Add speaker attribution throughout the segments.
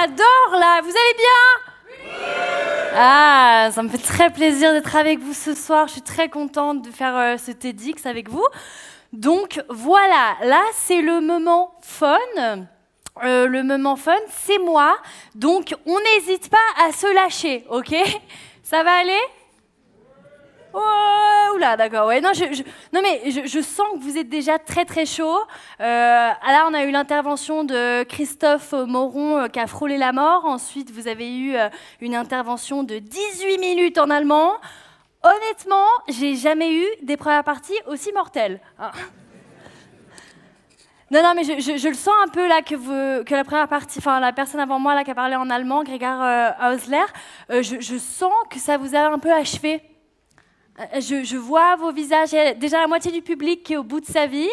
Speaker 1: ça dort là. Vous allez bien? Ah, ça me fait très plaisir d'être avec vous ce soir. Je suis très contente de faire euh, ce TEDx avec vous. Donc voilà, là c'est le moment fun. Euh, le moment fun, c'est moi. Donc on n'hésite pas à se lâcher, ok? Ça va aller? Oh, oula, d'accord. Non, je, mais je, sens que vous êtes déjà très très chaud. Euh, là, on a eu l'intervention de Christophe Moron euh, qui a frôlé la mort. Ensuite, vous avez eu euh, une intervention de 18 minutes en allemand. Honnêtement, j'ai jamais eu des premières parties aussi mortelles. Ah. Non, non, mais je, le sens un peu là que, la première partie, enfin la personne avant moi là qui a parlé en allemand, Gregor Hausler, je, je, sens que ça vous a un peu achevé. Euh, je, vois vos visages. Il y a déjà la moitié du public qui est au bout de sa vie.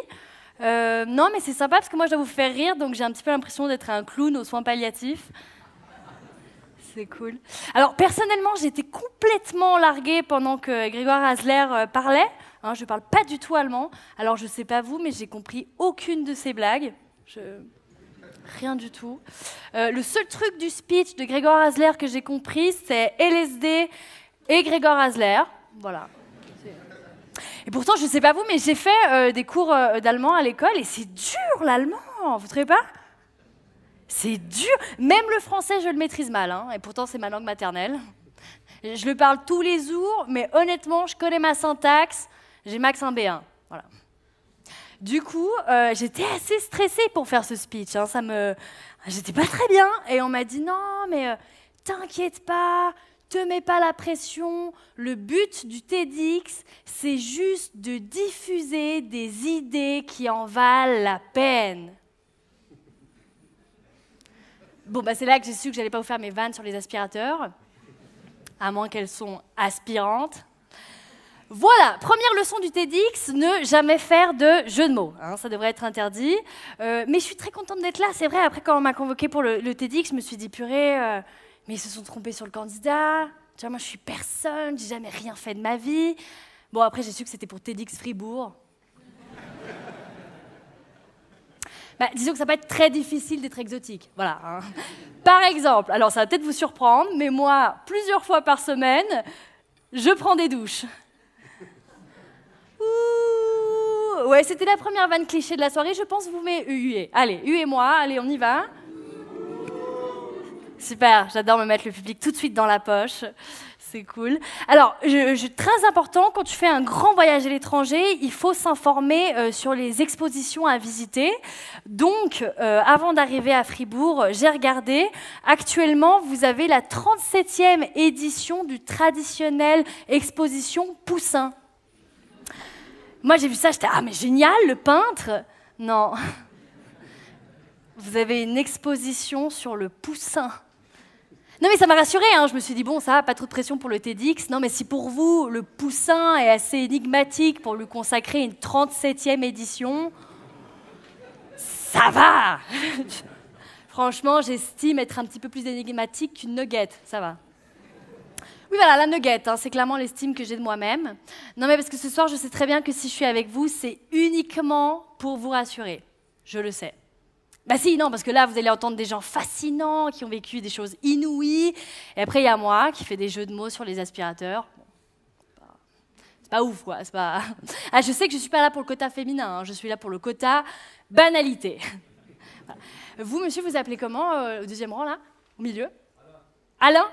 Speaker 1: Euh, non, mais c'est sympa parce que moi, je dois vous faire rire, donc j'ai un petit peu l'impression d'être un clown aux soins palliatifs. C'est cool. Alors, personnellement, j'étais complètement larguée pendant que Grégoire Hasler euh, parlait. Hein, je ne parle pas du tout allemand. Alors, je ne sais pas vous, mais j'ai compris aucune de ses blagues. Rien du tout. le seul truc du speech de Grégoire Hasler que j'ai compris, c'est LSD et Grégoire Hasler. Voilà. Et pourtant, je ne sais pas vous, mais j'ai fait euh, des cours euh, d'allemand à l'école et c'est dur l'allemand, vous trouvez pas? C'est dur. Même le français, je le maîtrise mal, hein, et pourtant c'est ma langue maternelle. Je le parle tous les jours, mais honnêtement, je connais ma syntaxe. J'ai max un B1. Voilà. Du coup, euh, j'étais assez stressée pour faire ce speech. Hein, ça me, j'étais pas très bien, et on m'a dit non, mais t'inquiète pas, te mets pas la pression. Le but du TEDx, c'est juste de diffuser des idées qui en valent la peine. Bon, bah c'est là que j'ai su que j'allais pas vous faire mes vannes sur les aspirateurs, à moins qu'elles sont aspirantes. Voilà, première leçon du TEDx, ne jamais faire de jeu de mots. Hein, ça devrait être interdit. Euh, mais je suis très contente d'être là. C'est vrai, après quand on m'a convoqué pour le, TEDx, je me suis dit, purée, euh, mais ils se sont trompés sur le candidat. Tu vois, moi, je suis personne, j'ai jamais rien fait de ma vie. Bon, après, j'ai su que c'était pour TEDx Fribourg. Bah, disons que ça peut être très difficile d'être exotique. Voilà. Hein. Par exemple, alors ça va peut-être vous surprendre, mais moi, plusieurs fois par semaine, je prends des douches. Ouh, ouais, c'était la première vanne cliché de la soirée. Je pense vous met huez. Allez, huez-moi. Allez, on y va. Super, j'adore me mettre le public tout de suite dans la poche. C'est cool. Alors, très important, quand tu fais un grand voyage à l'étranger, il faut s'informer euh, sur les expositions à visiter. Donc, euh, avant d'arriver à Fribourg, j'ai regardé. Actuellement, vous avez la 37e édition du traditionnel exposition Poussin. Moi, j'ai vu ça, j'étais ah mais génial, le peintre. Non. Vous avez une exposition sur le Poussin. Non, mais ça m'a rassurée. Hein. Je me suis dit, bon, ça, pas trop de pression pour le TEDx. Non, mais si pour vous, le poussin est assez énigmatique pour lui consacrer une 37e édition, ça va Franchement, j'estime être un petit peu plus énigmatique qu'une nugget. Ça va. Oui, voilà, la nugget, hein, c'est clairement l'estime que j'ai de moi-même. Non, mais parce que ce soir, je sais très bien que si je suis avec vous, c'est uniquement pour vous rassurer. Je le sais. Bah si, non, parce que là, vous allez entendre des gens fascinants qui ont vécu des choses inouïes. Et après, il y a moi qui fais des jeux de mots sur les aspirateurs. c'est pas ouf, quoi. Pas... Ah, je sais que je ne suis pas là pour le quota féminin, hein. je suis là pour le quota banalité. Vous, monsieur, vous appelez comment euh, au deuxième rang, là Au milieu? Alain?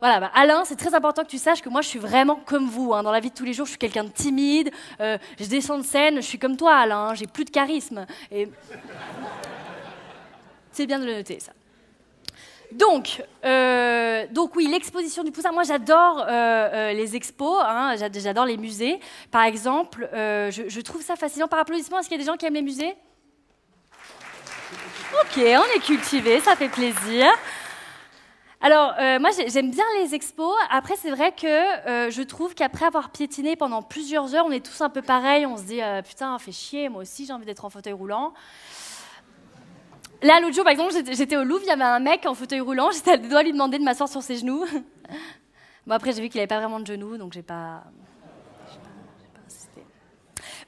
Speaker 1: Voilà, bah, Alain, c'est très important que tu saches que moi, je suis vraiment comme vous. Hein. Dans la vie de tous les jours, je suis quelqu'un de timide. Euh, je descends de scène, je suis comme toi, Alain. Hein. J'ai plus de charisme. Et c'est bien de le noter, ça. Donc, euh, donc oui, l'exposition du Poussin. Moi, j'adore euh, euh, les expos, hein, j'adore les musées. Par exemple, je, trouve ça fascinant. Par applaudissement, est-ce qu'il y a des gens qui aiment les musées? Ok, on est cultivé, ça fait plaisir. Alors, moi, j'aime bien les expos. Après, c'est vrai que je trouve qu'après avoir piétiné pendant plusieurs heures, on est tous un peu pareils. On se dit, putain, fait chier, moi aussi, j'ai envie d'être en fauteuil roulant. Là, l'autre jour, par exemple, j'étais au Louvre, il y avait un mec en fauteuil roulant, j'étais à lui demander de m'asseoir sur ses genoux. Bon, après, j'ai vu qu'il n'avait pas vraiment de genoux, donc j'ai pas.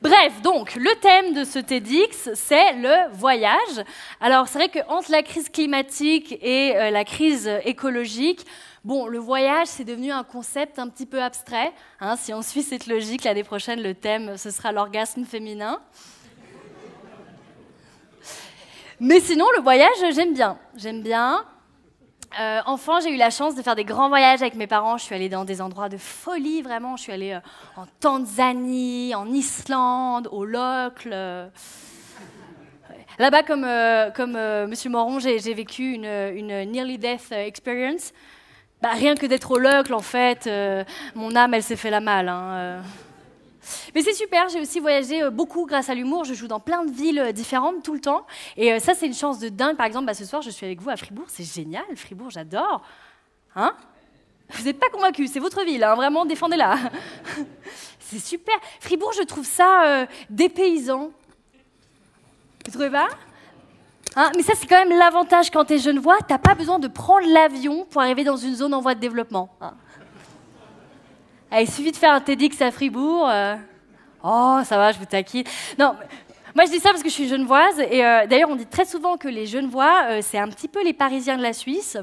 Speaker 1: Bref, donc, le thème de ce TEDx, c'est le voyage. Alors, c'est vrai qu'entre la crise climatique et euh, la crise écologique, bon, le voyage, c'est devenu un concept un petit peu abstrait. Hein. si on suit cette logique, l'année prochaine, le thème, ce sera l'orgasme féminin. Mais sinon, le voyage, j'aime bien. J'aime bien. Euh, enfant, j'ai eu la chance de faire des grands voyages avec mes parents. Je suis allée dans des endroits de folie, vraiment. Je suis allée euh, en Tanzanie, en Islande, au Locle. Là-bas, comme, euh, comme Monsieur Moron, j'ai vécu une, une nearly death experience. Bah, rien que d'être au Locle, en fait, mon âme, elle s'est fait la malle. Hein, mais c'est super, j'ai aussi voyagé euh, beaucoup grâce à l'humour. Je joue dans plein de villes euh, différentes tout le temps. Et euh, ça, c'est une chance de dingue. Par exemple, bah, ce soir, je suis avec vous à Fribourg. C'est génial, Fribourg, j'adore. Hein? Vous n'êtes pas convaincus, c'est votre ville, hein, vraiment, défendez-la. c'est super. Fribourg, je trouve ça dépaysant. Vous trouvez pas? Hein? Mais ça, c'est quand même l'avantage quand tu es genevois, tu pas besoin de prendre l'avion pour arriver dans une zone en voie de développement. Hein. Ah, il suffit de faire un TEDx à Fribourg. Euh. Oh, ça va, je vous taquine. Non, moi je dis ça parce que je suis genevoise. Et euh, d'ailleurs, on dit très souvent que les genevois, euh, c'est un petit peu les Parisiens de la Suisse.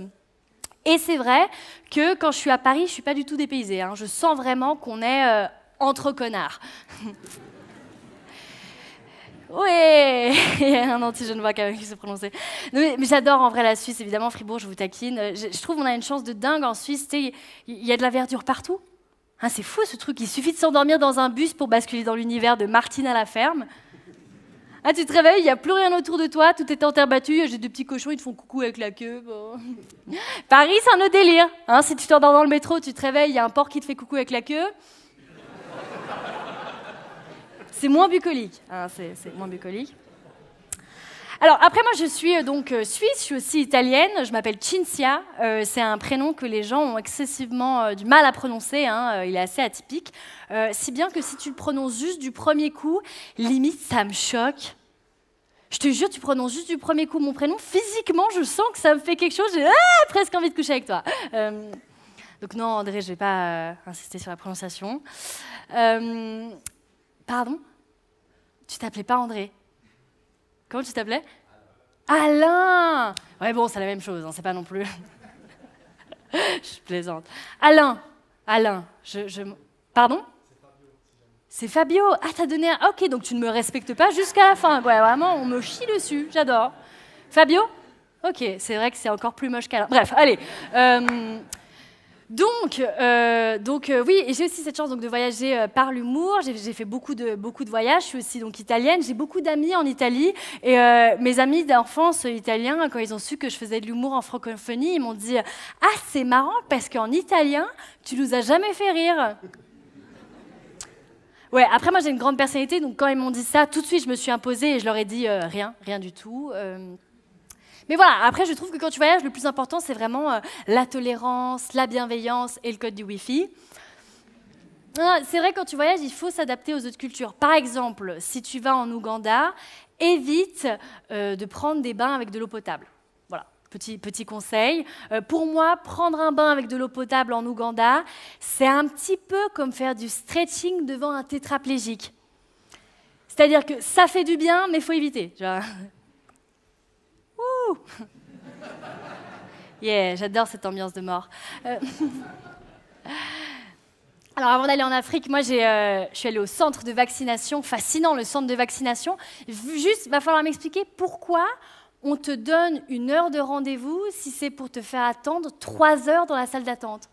Speaker 1: Et c'est vrai que quand je suis à Paris, je ne suis pas du tout dépaysée. Hein. Je sens vraiment qu'on est entre connards. Oui, il y a un anti-genevois qui se prononcer. Mais, j'adore en vrai la Suisse, évidemment, Fribourg, je vous taquine. Je trouve qu'on a une chance de dingue en Suisse. Il y a de la verdure partout. Ah, c'est fou ce truc, il suffit de s'endormir dans un bus pour basculer dans l'univers de Martine à la ferme. Ah, tu te réveilles, il n'y a plus rien autour de toi, tout est en terre battue, j'ai deux petits cochons, ils te font coucou avec la queue. Paris, c'est un autre délire. Hein, si tu t'endors dans le métro, tu te réveilles, il y a un porc qui te fait coucou avec la queue. C'est moins bucolique. Hein, c'est moins bucolique. Alors après moi je suis euh, donc euh, suisse, je suis aussi italienne, je m'appelle Cinzia, euh, c'est un prénom que les gens ont excessivement du mal à prononcer, hein, il est assez atypique, si bien que si tu le prononces juste du premier coup, limite ça me choque. Je te jure, tu prononces juste du premier coup mon prénom, physiquement je sens que ça me fait quelque chose, j'ai ah, presque envie de coucher avec toi. donc non André, je ne vais pas insister sur la prononciation. pardon? Tu t'appelais pas André? Comment tu t'appelais Alain Ouais, bon, c'est la même chose, hein, c'est pas non plus. je plaisante. Alain Alain, je. Pardon c'est Fabio. Ah, t'as donné un. Ok, donc tu ne me respectes pas jusqu'à la fin. Ouais, vraiment, on me chie dessus. J'adore. Fabio Ok, c'est vrai que c'est encore plus moche qu'Alain. Bref, allez. Euh, donc, euh, donc euh, oui, j'ai aussi cette chance donc, de voyager euh, par l'humour. J'ai fait beaucoup de, beaucoup de voyages. Je suis aussi donc italienne. J'ai beaucoup d'amis en Italie. Et mes amis d'enfance italiens, quand ils ont su que je faisais de l'humour en francophonie, ils m'ont dit Ah, c'est marrant parce qu'en italien, tu nous as jamais fait rire. Ouais, après, moi, j'ai une grande personnalité. Donc, quand ils m'ont dit ça, tout de suite, je me suis imposée et je leur ai dit rien, rien du tout. Mais voilà, après, je trouve que quand tu voyages, le plus important, c'est vraiment euh, la tolérance, la bienveillance et le code du Wi-Fi. Ah, c'est vrai, quand tu voyages, il faut s'adapter aux autres cultures. Par exemple, si tu vas en Ouganda, évite euh, de prendre des bains avec de l'eau potable. Voilà, petit, petit conseil. Euh, pour moi, prendre un bain avec de l'eau potable en Ouganda, c'est un petit peu comme faire du stretching devant un tétraplégique. C'est-à-dire que ça fait du bien, mais il faut éviter. Yeah, j'adore cette ambiance de mort. Euh, alors avant d'aller en Afrique, moi euh, je suis allée au centre de vaccination, fascinant le centre de vaccination. Juste, va falloir m'expliquer pourquoi on te donne une heure de rendez-vous si c'est pour te faire attendre trois heures dans la salle d'attente.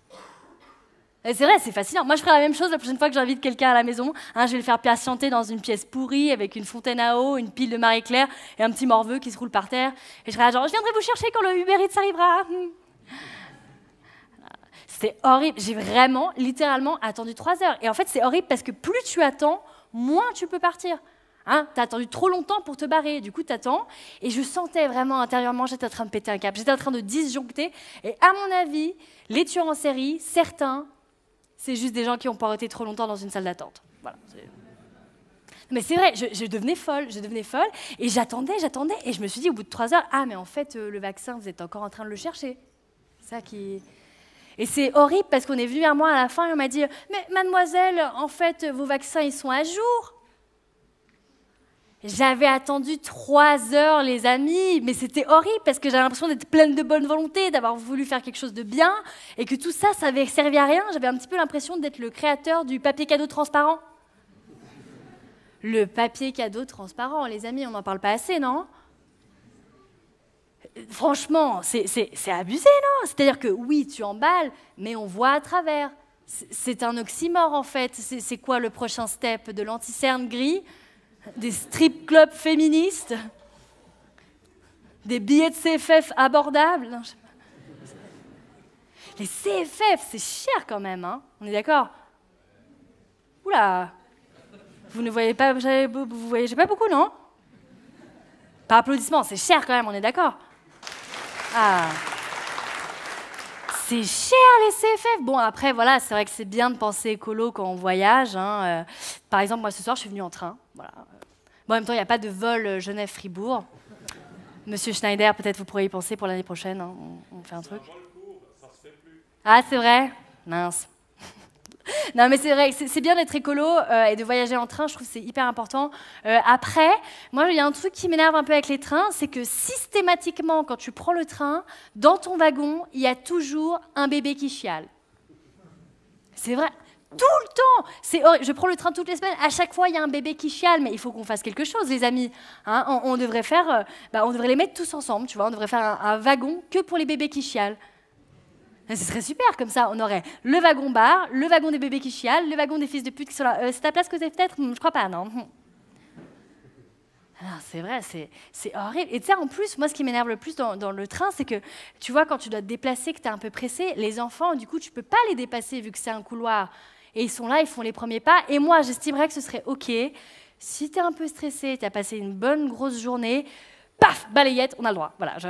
Speaker 1: C'est vrai, c'est fascinant. Moi, je ferai la même chose la prochaine fois que j'invite quelqu'un à la maison. Hein, je vais le faire patienter dans une pièce pourrie avec une fontaine à eau, une pile de Marie-Claire et un petit morveux qui se roule par terre. Et je serai genre, je viendrai vous chercher quand le Uber Eats arrivera. C'est horrible. J'ai vraiment, littéralement, attendu trois heures. Et en fait, c'est horrible parce que plus tu attends, moins tu peux partir. Hein, tu as attendu trop longtemps pour te barrer, du coup tu attends. Et je sentais vraiment intérieurement, j'étais en train de péter un cap, j'étais en train de disjoncter. Et à mon avis, les tueurs en série, certains c'est juste des gens qui ont été trop longtemps dans une salle d'attente. Voilà. Mais c'est vrai, je, devenais folle, je devenais folle, et j'attendais, j'attendais, et je me suis dit au bout de trois heures, ah mais en fait euh, le vaccin, vous êtes encore en train de le chercher. Ça qui. Et c'est horrible parce qu'on est venu à moi à la fin et on m'a dit, mais mademoiselle, en fait vos vaccins ils sont à jour. J'avais attendu trois heures, les amis, mais c'était horrible parce que j'avais l'impression d'être pleine de bonne volonté, d'avoir voulu faire quelque chose de bien, et que tout ça, ça avait servi à rien. J'avais un petit peu l'impression d'être le créateur du papier cadeau transparent. Le papier cadeau transparent, les amis, on n'en parle pas assez, non? Franchement, c'est abusé, non? C'est-à-dire que oui, tu emballes, mais on voit à travers. C'est un oxymore, en fait. C'est quoi le prochain step De l'anticerne gris? Des strip clubs féministes, des billets de CFF abordables? Les CFF, c'est cher quand même, hein on est d'accord? Oula Vous ne voyez pas, vous voyagez pas beaucoup, non? Par applaudissement, c'est cher quand même, on est d'accord? Ah c'est cher les CFF. Bon, après, voilà, c'est vrai que c'est bien de penser écolo quand on voyage. Hein. Par exemple, moi, ce soir, je suis venue en train. Bon, en même temps, il n'y a pas de vol euh, Genève-Fribourg. Monsieur Schneider, peut-être vous pourrez y penser pour l'année prochaine. Hein. On, fait un truc. Ah, c'est vrai Mince. non, mais c'est vrai, c'est bien d'être écolo euh, et de voyager en train, je trouve que c'est hyper important. Euh, après, moi, il y a un truc qui m'énerve un peu avec les trains, c'est que systématiquement, quand tu prends le train, dans ton wagon, il y a toujours un bébé qui chiale. C'est vrai. Tout le temps Je prends le train toutes les semaines, à chaque fois il y a un bébé qui chiale, mais il faut qu'on fasse quelque chose, les amis. Hein. on, devrait faire, euh, bah, on devrait les mettre tous ensemble, tu vois, on devrait faire un, wagon que pour les bébés qui chialent. Ce serait super, comme ça, on aurait le wagon bar, le wagon des bébés qui chialent, le wagon des fils de pute qui sont là. Euh, c'est ta place que c'est peut-être? Je crois pas, non. Ah, c'est vrai, c'est horrible. Et tu sais, en plus, moi, ce qui m'énerve le plus dans, le train, c'est que, tu vois, quand tu dois te déplacer, que tu es un peu pressé, les enfants, du coup, tu peux pas les dépasser vu que c'est un couloir. Et ils sont là, ils font les premiers pas. Et moi, j'estimerais que ce serait OK. Si tu es un peu stressé, tu as passé une bonne grosse journée, paf, balayette, on a le droit. Voilà.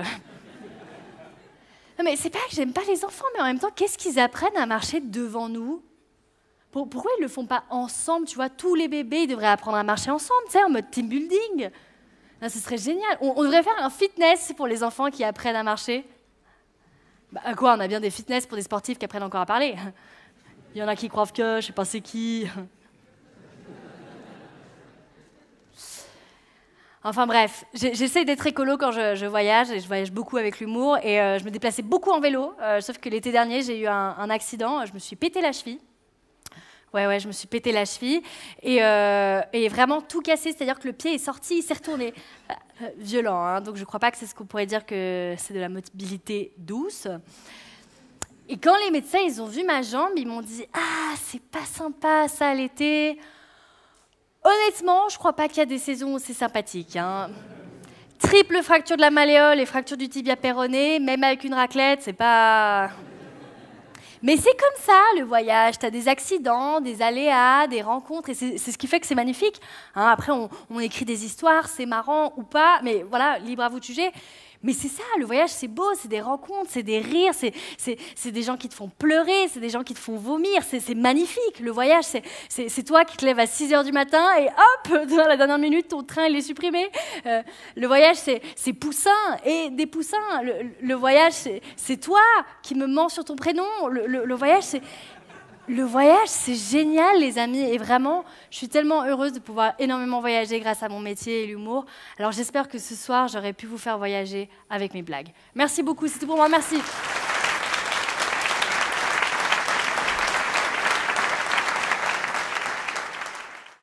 Speaker 1: Non, mais c'est pas que j'aime pas les enfants, mais en même temps, qu'est-ce qu'ils apprennent à marcher devant nous? Pourquoi ils le font pas ensemble Tu vois, tous les bébés, ils devraient apprendre à marcher ensemble, tu sais, en mode team building. Non, ce serait génial. On, devrait faire un fitness pour les enfants qui apprennent à marcher. Bah, quoi? On a bien des fitness pour des sportifs qui apprennent encore à parler. Il y en a qui croient que, je sais pas c'est qui. Enfin bref, j'essaie d'être écolo quand je, voyage, et je voyage beaucoup avec l'humour, et euh, je me déplaçais beaucoup en vélo, euh, sauf que l'été dernier, j'ai eu un, accident, je me suis pété la cheville. Ouais, ouais, je me suis pété la cheville, et, euh, vraiment tout cassé, c'est-à-dire que le pied est sorti, il s'est retourné. violent, hein, donc je crois pas que c'est ce qu'on pourrait dire que c'est de la mobilité douce. Et quand les médecins, ils ont vu ma jambe, ils m'ont dit « Ah, c'est pas sympa ça l'été !» Honnêtement, je crois pas qu'il y a des saisons aussi sympathiques. Hein. Triple fracture de la malléole et fracture du tibia péroné, même avec une raclette, c'est pas. Mais c'est comme ça, le voyage. Tu as des accidents, des aléas, des rencontres, et c'est ce qui fait que c'est magnifique. Hein. après, on, on, écrit des histoires, c'est marrant ou pas, mais voilà, libre à vous de juger. Mais c'est ça, le voyage, c'est beau, c'est des rencontres, c'est des rires, c'est des gens qui te font pleurer, c'est des gens qui te font vomir, c'est magnifique. Le voyage, c'est toi qui te lèves à 6 heures du matin et hop, dans la dernière minute, ton train, il est supprimé. Euh, le voyage, c'est poussins et des poussins. Le, voyage, c'est toi qui me mens sur ton prénom. le voyage, c'est le voyage, c'est génial, les amis. Et vraiment, je suis tellement heureuse de pouvoir énormément voyager grâce à mon métier et l'humour. Alors j'espère que ce soir, j'aurai pu vous faire voyager avec mes blagues. Merci beaucoup, c'est tout pour moi. Merci.